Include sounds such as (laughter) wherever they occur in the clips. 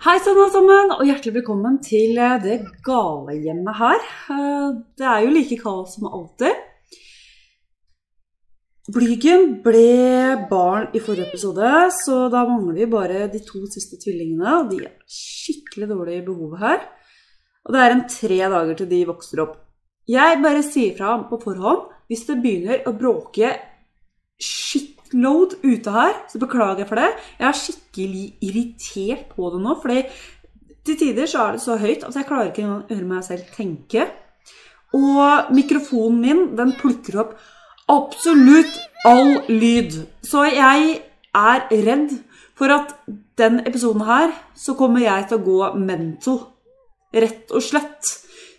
Hei sann alle sammen, og hjertelig velkommen til eh, det gale hjemmet her. Eh, Det er jo like kaldt som alltid. Blygen ble barn i forrige episode, så da mangler vi bare de to siste tvillingene. Og de er skikkelig dårlige i behovet her. Og det er en tre dager til de vokser opp. Jeg bare sier fra på forhånd hvis det begynner å bråke shitload ute her, så beklager jeg for det. Jeg er skikkelig irritert på det nå, fordi til tider så er det så høyt at jeg klarer ikke engang å høre meg selv tenke. Og mikrofonen min, den plukker opp absolutt all lyd. Så jeg er redd for at den episoden her, så kommer jeg til å gå mental. Rett og slett.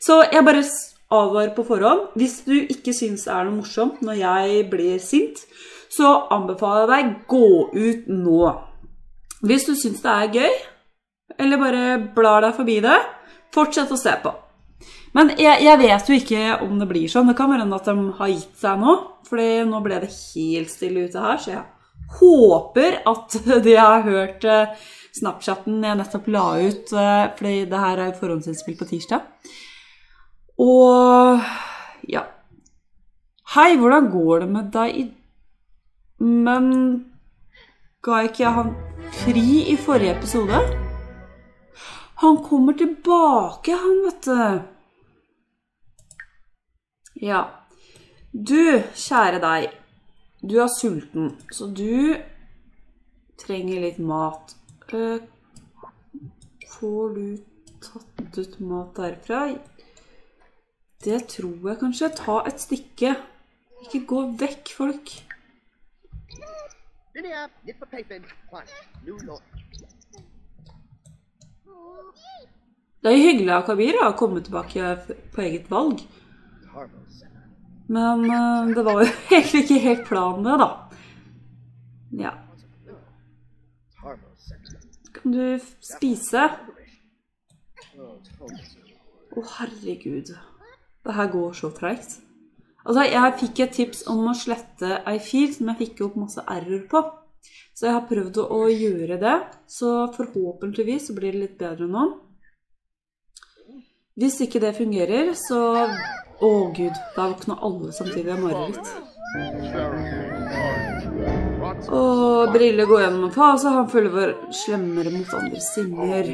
Så jeg bare advarer på forhånd. Hvis du ikke syns det er noe morsomt når jeg blir sint, så anbefaler jeg deg gå ut nå. Hvis du syns det er gøy, eller bare blar deg forbi det, fortsett å se på. Men jeg, jeg vet jo ikke om det blir sånn. Det kan være at de har gitt seg nå. Fordi nå ble det helt stille ute her, så jeg håper at (laughs) de har hørt eh, Snapchatten jeg nettopp la ut, eh, fordi det her er forhåndsinnspill på tirsdag. Og ja Hei, hvordan går det med deg i Men ga ikke jeg han fri i forrige episode? Han kommer tilbake, han, vet du. Ja. Du, kjære deg. Du er sulten, så du trenger litt mat. Eh, Får du tatt ut mat derfra? Det tror jeg kanskje. Ta et stykke. Ikke gå vekk, folk. Linnea, paper, One, New York. Det er jo hyggelig av Kabir å komme tilbake på eget valg. Men eh, det var jo (laughs) egentlig ikke helt planen, det, da. Ja. Kan du spise? spise? Oh, Å, herregud. Det her går så treigt. Altså, jeg fikk et tips om å slette ei fil som jeg fikk opp masse error på. Så jeg har prøvd å gjøre det. Så forhåpentligvis så blir det litt bedre nå. Hvis ikke det fungerer, så Å oh, gud, da våkna alle samtidig av mareritt. Og Brille går gjennom en fase, han føler seg slemmere mot andre sinner.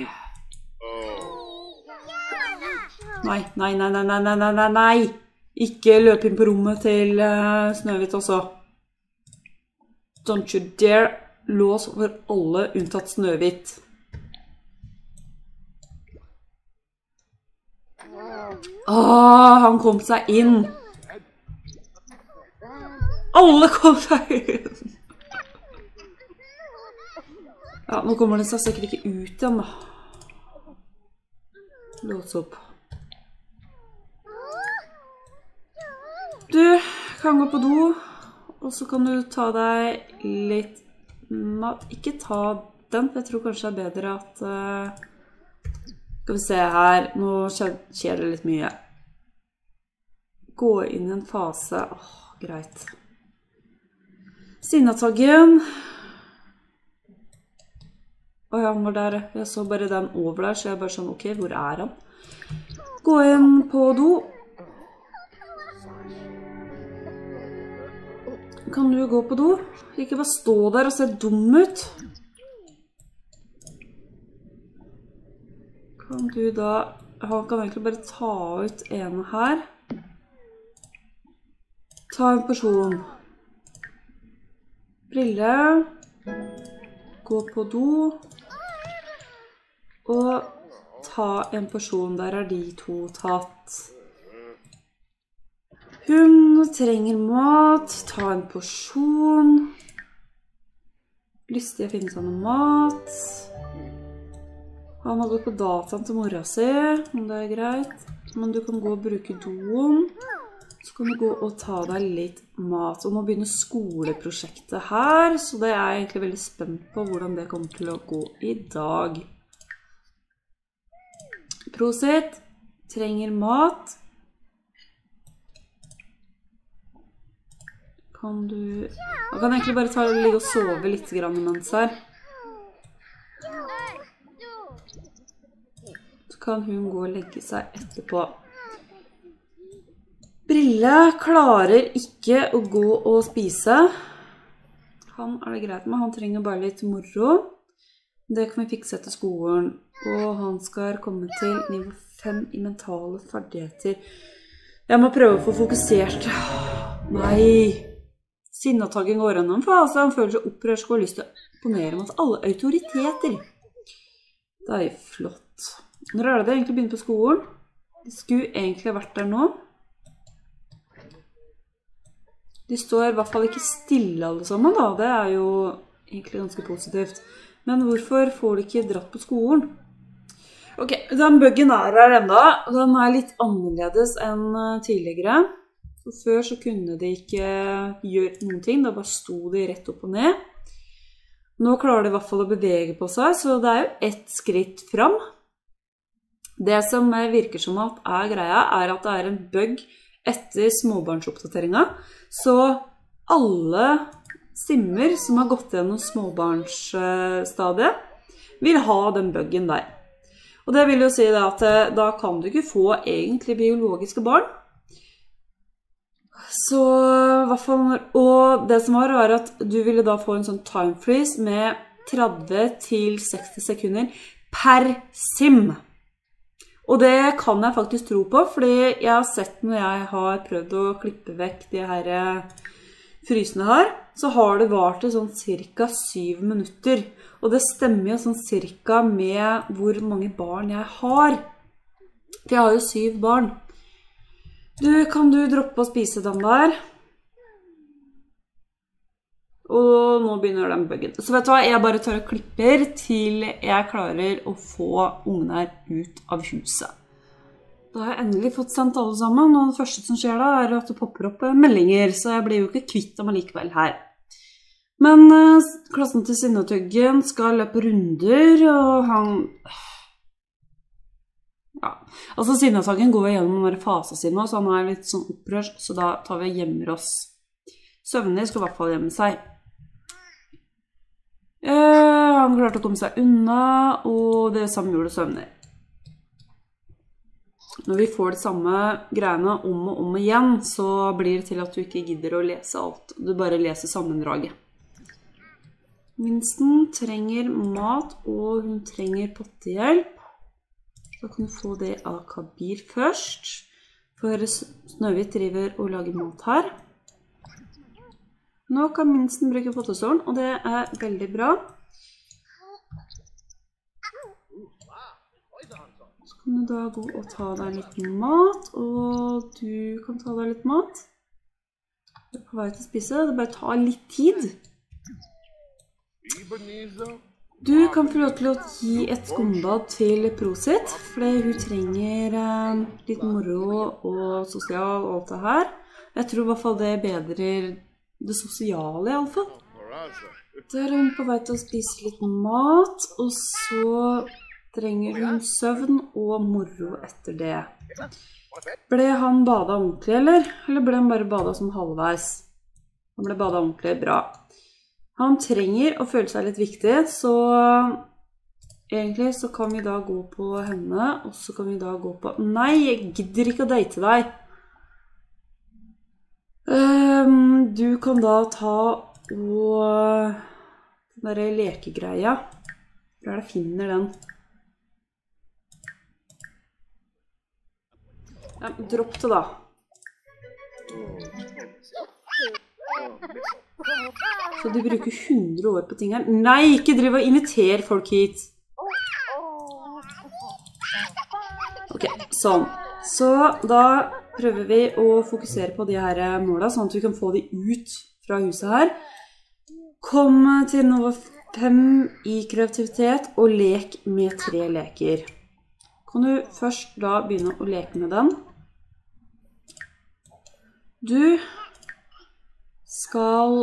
Nei, nei, nei, nei, nei, nei, nei! nei. Ikke løp inn på rommet til uh, Snøhvit også. Don't you dare. Lås for alle unntatt Snøhvit. Åh, han kom seg inn. Alle kom seg inn. Ja, nå kommer den seg sikkert ikke ut igjen, da. Lås opp. Du kan gå på do, og så kan du ta deg litt mat. Ikke ta den, for jeg tror kanskje det er bedre at uh, Skal vi se her Nå skjer det litt mye. Gå inn i en fase Åh, greit. Sinnataggen. Å ja, han var der. Jeg så bare den over der, så jeg bare sånn OK, hvor er han? Gå inn på do. Kan du gå på do? Ikke bare stå der og se dum ut. Kan du da Han kan egentlig bare ta ut en her. Ta en person. Brille. Gå på do. Og ta en person. Der er de to tatt. Hun trenger mat. Ta en porsjon. Lystig å finne seg noe mat. Han har gått på dataen til mora si, om det er greit. Men du kan gå og bruke doen. Så kan du gå og ta deg litt mat. Og nå begynner skoleprosjektet her, så det er jeg egentlig veldig spent på hvordan det kommer til å gå i dag. Prosit. Trenger mat. Kan du Man kan egentlig bare ta, ligge og sove litt grann imens her. Så kan hun gå og legge seg etterpå. Brille klarer ikke å gå og spise. Han er det greit med, han trenger bare litt moro. Det kan vi fikse etter skolen. Og han skal komme til nivå 5 i mentale ferdigheter. Jeg må prøve å få fokusert. Nei. Sinnataggen går gjennom for altså, han føler seg opprørsk og har lyst til å imponere mot alle autoriteter. Det er jo flott. Når er det det egentlig begynner på skolen? De skulle egentlig vært der nå. De står i hvert fall ikke stille alle sammen, da. Det er jo egentlig ganske positivt. Men hvorfor får de ikke dratt på skolen? Ok, den buggen er her enda. Den er litt annerledes enn eh, tidligere. For før så kunne de ikke gjøre noen ting, da bare sto de rett opp og ned. Nå klarer de i hvert fall å bevege på seg, så det er jo ett skritt fram. Det som virker som at er greia, er at det er en bug etter småbarnsoppdateringa. Så alle simmer som har gått gjennom småbarnsstadiet, vil ha den bugen der. Og det vil jo si at eh, da kan du ikke få egentlig biologiske barn. Så hvert fall Og det som var, var at du ville da få en sånn time freeze med 30-60 sekunder per sim. Og det kan jeg faktisk tro på, fordi jeg har sett når jeg har prøvd å klippe vekk de her eh, frysene her, så har det vart i sånn ca. syv minutter. Og det stemmer jo sånn cirka med hvor mange barn jeg har. For jeg har jo syv barn. Du, kan du droppe å spise den der? Og nå begynner den buggen. Så vet du hva, jeg bare tar og klipper til jeg klarer å få ungene her ut av huset. Da har jeg endelig fått sendt alle sammen, og det første som skjer da, er at det popper opp meldinger, så jeg blir jo ikke kvitt dem allikevel her. Men uh, klassen til Sinnetuggen skal løpe runder, og han ja. Altså, Sinnataggen går gjennom den fasa sin nå, så han er litt sånn opprørt, så da tar vi og gjemmer oss. Søvnig skal i hvert fall gjemme seg. Uh, han klarte å komme seg unna, og det samme gjorde Søvnig. Når vi får de samme greiene om og om igjen, så blir det til at du ikke gidder å lese alt. Du bare leser sammendraget. Minsten trenger mat, og hun trenger pottehjelp. Da kan du få det av Kabir først. For Snøhvit driver og lager mat her. Nå kan minsten bruke pottestolen, og det er veldig bra. Så kan du da gå og ta deg litt mat, og du kan ta deg litt mat. Du er på vei til å spise. Det bare tar litt tid. Du kan få lov til å gi et skumbad til Prosit, fordi hun trenger eh, litt moro og sosial og alt det her. Jeg tror i hvert fall det bedrer det sosiale, iallfall. Der er hun på vei til å spise litt mat, og så trenger hun søvn og moro etter det. Ble han bada ordentlig, eller? Eller ble han bare bada sånn halvveis? Han ble bada ordentlig bra. Han trenger å føle seg litt viktig, så egentlig så kan vi da gå på henne, og så kan vi da gå på Nei, jeg gidder ikke å date deg! Um, du kan da ta og Den derre lekegreia Hvor er det jeg finner den? Ja, dropp det, da. Så du bruker 100 år på ting her. Nei, ikke driv og inviter folk hit! Ok, sånn. Så da prøver vi å fokusere på de her måla, sånn at vi kan få de ut fra huset her. Kom til nivå 5 i kreativitet og lek med tre leker. Kan du først da begynne å leke med den? Du skal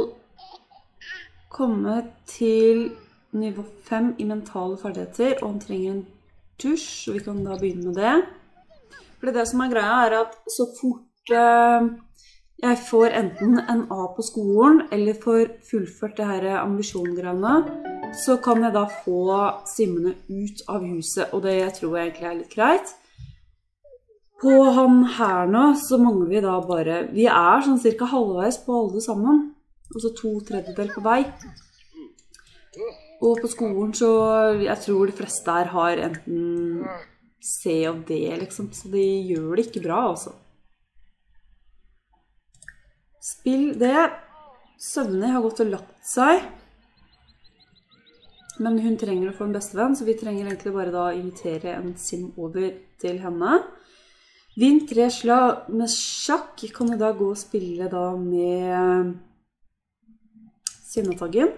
komme til nivå 5 i mentale ferdigheter, og han trenger en tusj, så vi kan da begynne med det. For det som er greia, er at så fort eh, jeg får enten en A på skolen, eller får fullført det her ambisjongreiene, så kan jeg da få simmene ut av huset, og det tror jeg egentlig er litt greit. På han her nå så mangler vi da bare Vi er sånn cirka halvveis på alle sammen. Altså to tredjedel på vei. Og på skolen så Jeg tror de fleste her har enten C og D, liksom. Så de gjør det ikke bra, altså. Spill det. Søvnig har gått og lagt seg. Men hun trenger å få en bestevenn, så vi trenger egentlig bare da invitere en sim over til henne. Vinn tre slag med sjakk kan du da gå og spille da med Sinnataggen.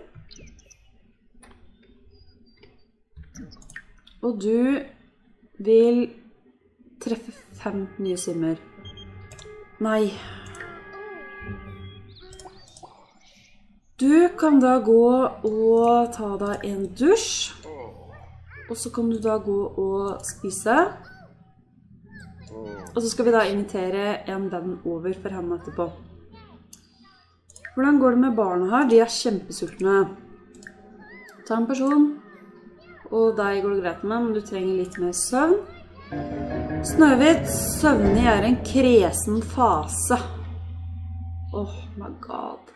Og du vil treffe fem nye simmer. Nei. Du kan da gå og ta deg en dusj. Og så kan du da gå og spise. Og så skal vi da invitere en venn over for henne etterpå. Hvordan går det med barna her? De er kjempesultne. Ta en person. Og deg går det greit med, men du trenger litt mer søvn. Snøhvit, søvnig er en kresen fase. Oh my god.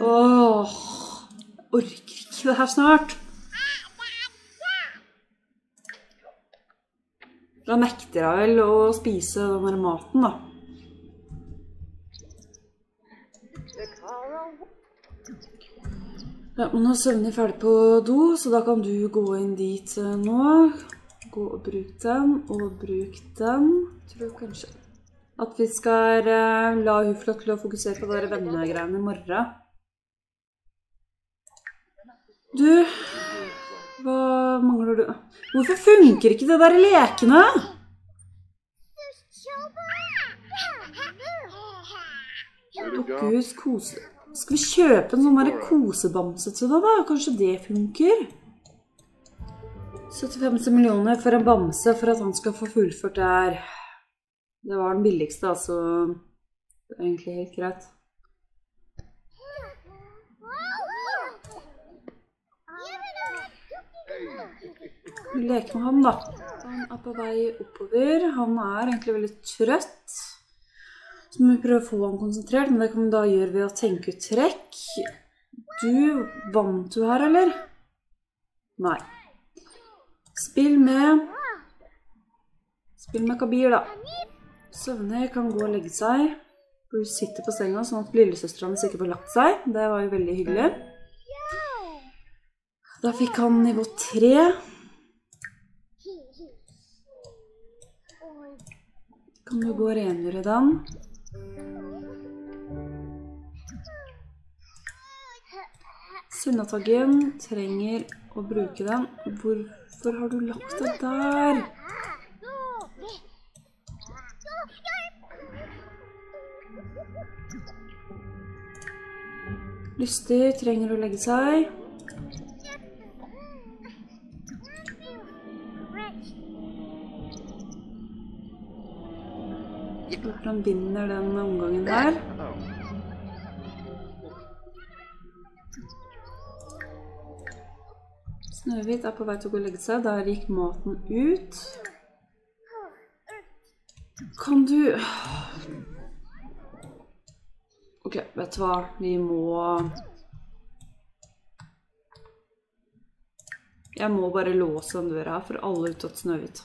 Åh, jeg orker ikke det her snart. Da nekter jeg vel å spise den maten, da. Ja, men nå er Søvnig ferdig på do, så da kan du gå inn dit eh, nå. Gå og bruk den, og bruk den. Tror kanskje at vi skal eh, la hun få til å fokusere på de vennegreiene i morgen. Du, hva mangler du? Hvorfor funker ikke det der lekene? Dukkehus kose... Skal vi kjøpe en sånn der kosebamse til deg, da? Kanskje det funker? 75 millioner for en bamse for at han skal få fullført det her. Det var den billigste, altså. Det er egentlig helt greit. Vi leker med han, da. Han er på vei oppover. Han er egentlig veldig trøtt. Så må vi prøve å få han konsentrert, men det kan vi da gjøre ved å tenke ut trekk. Du, vant du her, eller? Nei. Spill med Spill med Kabir, da. Søvnig kan gå og legge seg. Bruce sitter på senga, sånn at lillesøstera hans ikke får lagt seg. Det var jo veldig hyggelig. Da fikk han nivå tre. Kan du gå og rengjøre den? Sinnataggen trenger å bruke den. Hvorfor har du lagt det der? Lystig trenger å legge seg. Håper han vinner den omgangen der. Snøhvit er på vei til å gå og legge seg. Der gikk maten ut. Kan du Ok, vet du hva? Vi må Jeg må bare låse den døra her for alle uttatt Snøhvit.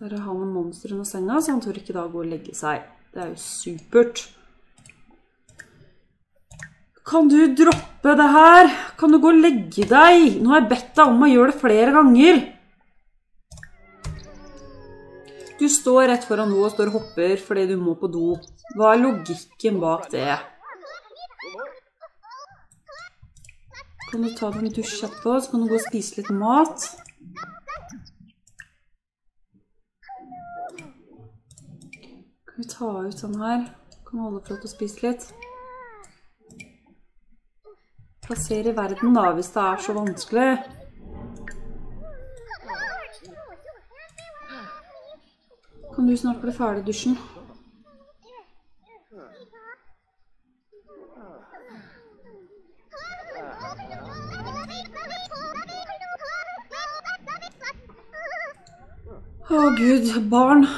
Der er han og monster under senga, så han tør ikke da gå og legge seg. Det er jo supert. Kan du droppe det her? Kan du gå og legge deg? Nå har jeg bedt deg om å gjøre det flere ganger. Du står rett foran noe og står og hopper fordi du må på do. Hva er logikken bak det? Kan du ta deg en dusj etterpå, så kan du gå og spise litt mat. Skal vi ta ut sånn her? Kan vi holde for at hun spiser litt. Plassere verden, da, hvis det er så vanskelig. Kan du snart bli ferdig i dusjen? Å oh, gud, barn.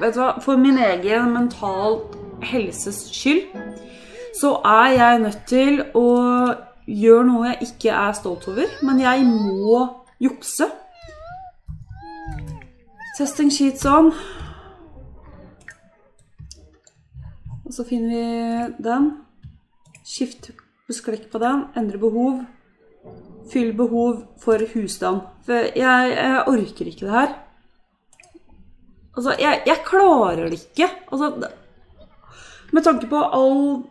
Vet du hva? For min egen mental helses skyld så er jeg nødt til å gjøre noe jeg ikke er stolt over, men jeg må jukse. Testing sheets on. Og så finner vi den. Skift besklekk på den. Endre behov. Fyll behov for husstand. For jeg, jeg orker ikke det her. Altså, jeg, jeg klarer det ikke. Altså, med tanke på all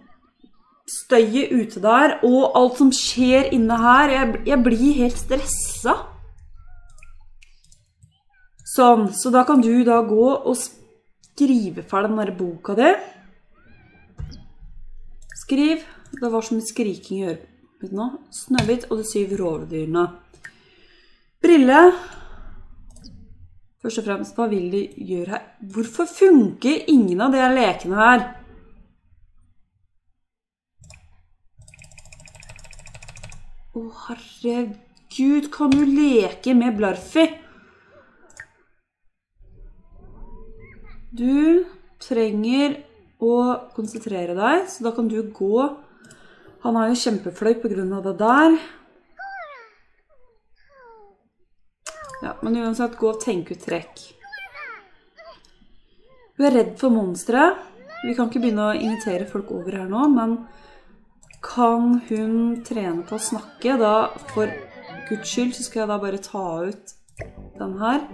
støyet ute der, og alt som skjer inne her, jeg, jeg blir helt stressa. Sånn, så da kan du da gå og skrive ferdig den der boka di. Skriv. Det var så mye skriking i øret mitt nå. Snøhvit og de syv rovdyrene. Brille. Først og fremst, hva vil de gjøre her? Hvorfor funker ingen av de lekene her? Å, herregud, kan du leke med Blarfi? Du trenger å konsentrere deg, så da kan du gå. Han er jo kjempefløy på grunn av det der. Ja, men uansett, gå og tenk ut trekk. Hun er redd for monstre. Vi kan ikke begynne å invitere folk over her nå, men kan hun trene på å snakke? Da, for guds skyld, så skal jeg da bare ta ut den her.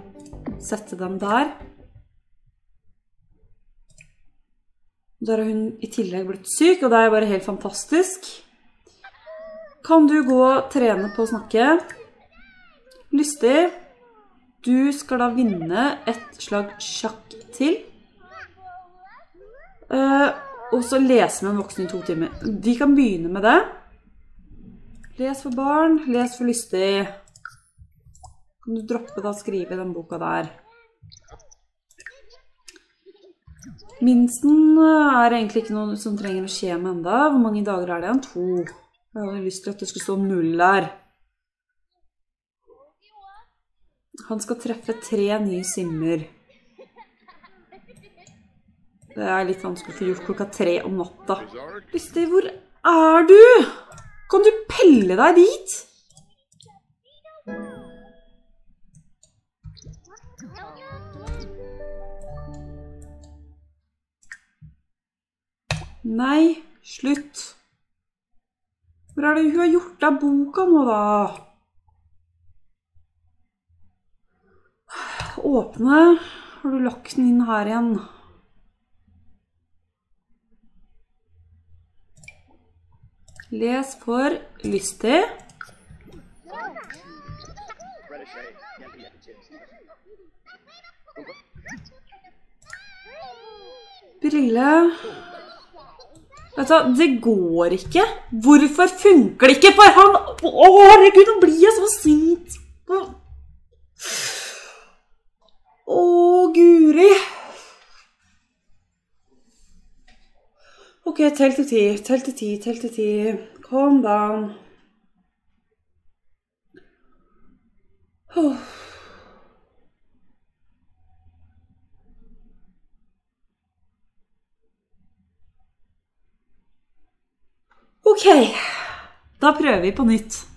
Sette den der. Der har hun i tillegg blitt syk, og det er bare helt fantastisk. Kan du gå og trene på å snakke? Lystig. Du skal da vinne et slag sjakk til. Eh, og så lese med en voksen i to timer. Vi kan begynne med det. Les for barn, les for lystig. Kan du droppe da å skrive den boka der? Minsten er egentlig ikke noe som trenger å skje med enda. Hvor mange dager er det igjen? To. Jeg hadde lyst til at det skulle stå null der. Han skal treffe tre nye simmer. Det er litt vanskelig å få gjort klokka tre om natta. Lystig, hvor er du? Kan du pelle deg dit? Nei, slutt. Hvor er det hun har gjort av boka nå, da? Åpne. Har du lagt den inn her igjen? Les for lystig. Brille. Vet du hva, det går ikke. Hvorfor funker det ikke for han? Å, herregud, nå blir jeg så sint. Å, guri. Ok, tell til ti, tell til ti, tell til ti. Calm down. Oh. Ok, da prøver vi på nytt.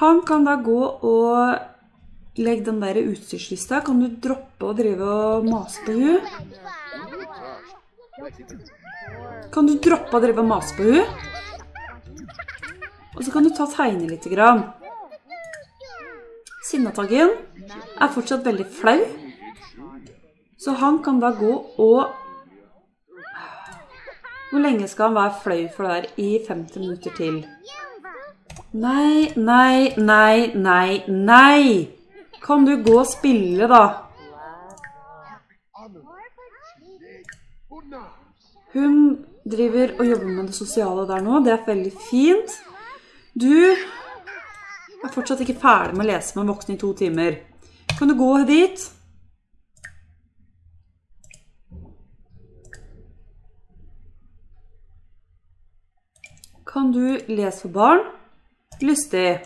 Han kan da gå og legge den der utstyrslista. Kan du droppe å drive og mase på hun? Kan du droppe å drive og mase på hun? Og så kan du ta tegne litt. Grann. Sinnataggen er fortsatt veldig flau. Så han kan da gå og Hvor lenge skal han være flau for det der? I 50 minutter til. Nei, nei, nei, nei, nei! Kan du gå og spille, da? Hun driver og jobber med det sosiale der nå. Det er veldig fint. Du er fortsatt ikke ferdig med å lese med voksne i to timer. Kan du gå dit? Kan du lese for barn? Lystig.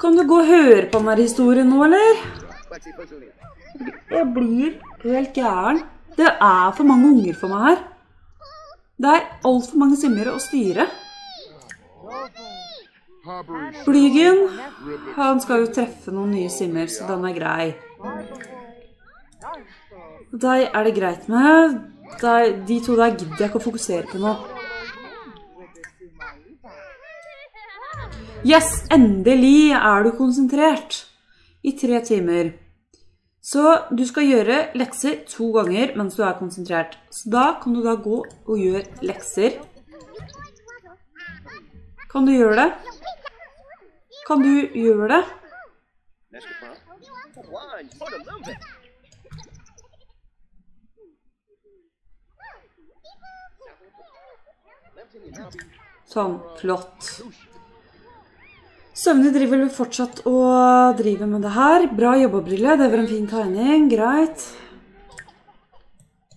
Kan du gå og høre på denne historien nå, eller? Jeg blir helt gæren. Det er for mange unger for meg her. Det er altfor mange simmer å styre. Blygen, han skal jo treffe noen nye simmer, så den er grei. Deg er det greit med. Deg, de to der gidder jeg ikke å fokusere på nå. Yes, endelig er du konsentrert i tre timer. Så du skal gjøre lekser to ganger mens du er konsentrert. Så da kan du da gå og gjøre lekser. Kan du gjøre det? Kan du gjøre det? Sånn, flott. Søvnig driver vel fortsatt og driver med det her. Bra jobba, Brille. Det var en fin tegning. Greit.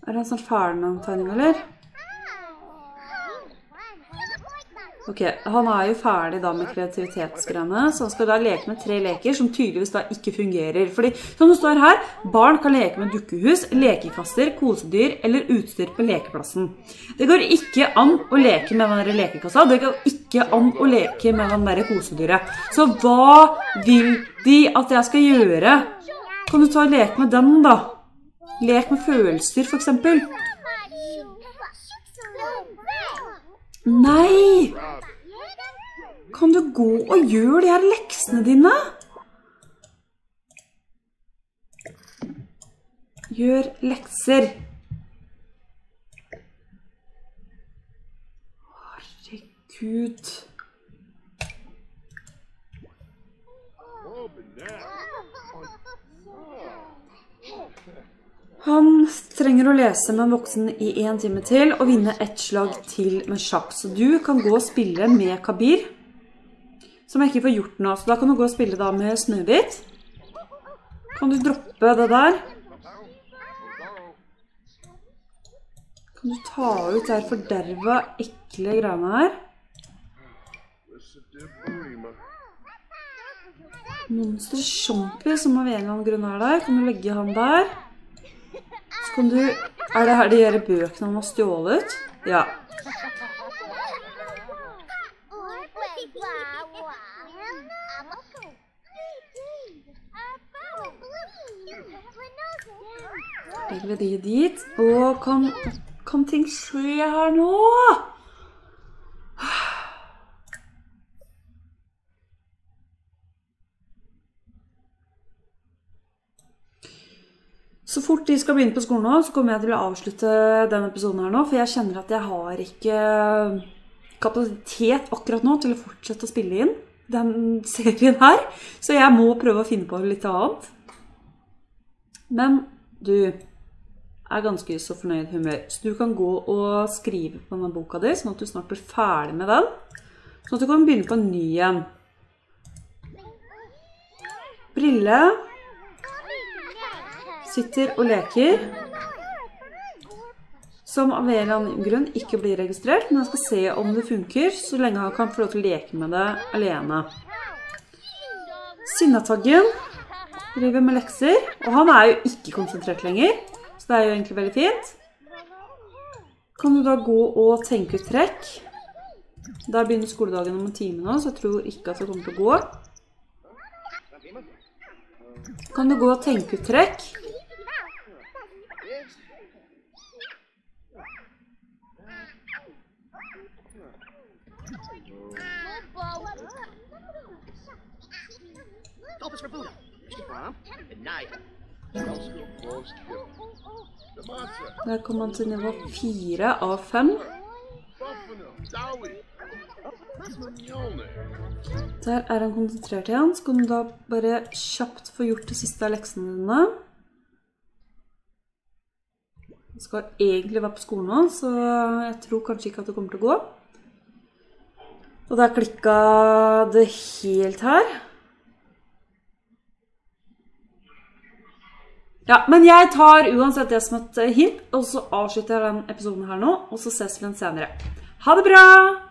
Er han snart ferdig med tegninga, eller? Ok, Han er jo ferdig da med kreativitetsgreiene, så han skal da leke med tre leker som tydeligvis da ikke fungerer. Fordi, som det står her, barn kan leke med dukkehus, lekekasser, kosedyr eller utstyr på lekeplassen. Det går ikke an å leke med den der lekekassa, det går ikke an å leke med den der kosedyret. Så hva vil de at jeg skal gjøre? Kan du ta og leke med den, da? Lek med følelser, for Nei! Kan du gå og gjøre de her leksene dine? Gjør lekser. Herregud. Han trenger å lese med en voksen i én time til og vinne ett slag til med sjakk. Så du kan gå og spille med Kabir, som jeg ikke får gjort nå. Så da kan du gå og spille da med Snøhvit. Kan du droppe det der? Kan du ta ut her forderva, ekle greiene her? Monster Chompy, som av en eller annen grunn er der. Kan du legge han der? Kan du Er det her de gjør bøkene han har stjålet? Ja. Legger vi de dit. Og kan, kan ting skje her nå? Så fort de skal begynne på skolen nå, så kommer jeg til å avslutte denne episoden her nå, for jeg kjenner at jeg har ikke kapasitet akkurat nå til å fortsette å spille inn den (laughs) serien her, så jeg må prøve å finne på litt annet. Men du er ganske så fornøyd humør, så du kan gå og skrive på denne boka di, sånn at du snart blir ferdig med den, sånn at du kan begynne på en ny igjen. Brille sitter og leker. Som av en eller annen grunn ikke blir registrert, men han skal se om det funker, så lenge han kan få lov til å leke med det alene. Sinnataggen driver med lekser, og han er jo ikke konsentrert lenger, så det er jo egentlig veldig fint. Kan du da gå og tenke ut trekk? Da begynner skoledagen om en time nå, så jeg tror ikke at det kommer til å gå. Kan du gå og tenke ut trekk? Dolphus for Buddha. Der kom han til nivå fire av fem. Der er han konsentrert igjen. Skal du da bare kjapt få gjort de siste av leksene dine. Du skal egentlig være på skolen nå, så jeg tror kanskje ikke at det kommer til å gå. Og da klikka det helt her. Ja, men jeg tar uansett det som et hint, og så avslutter jeg den episoden her nå, og så ses vi igjen senere. Ha det bra!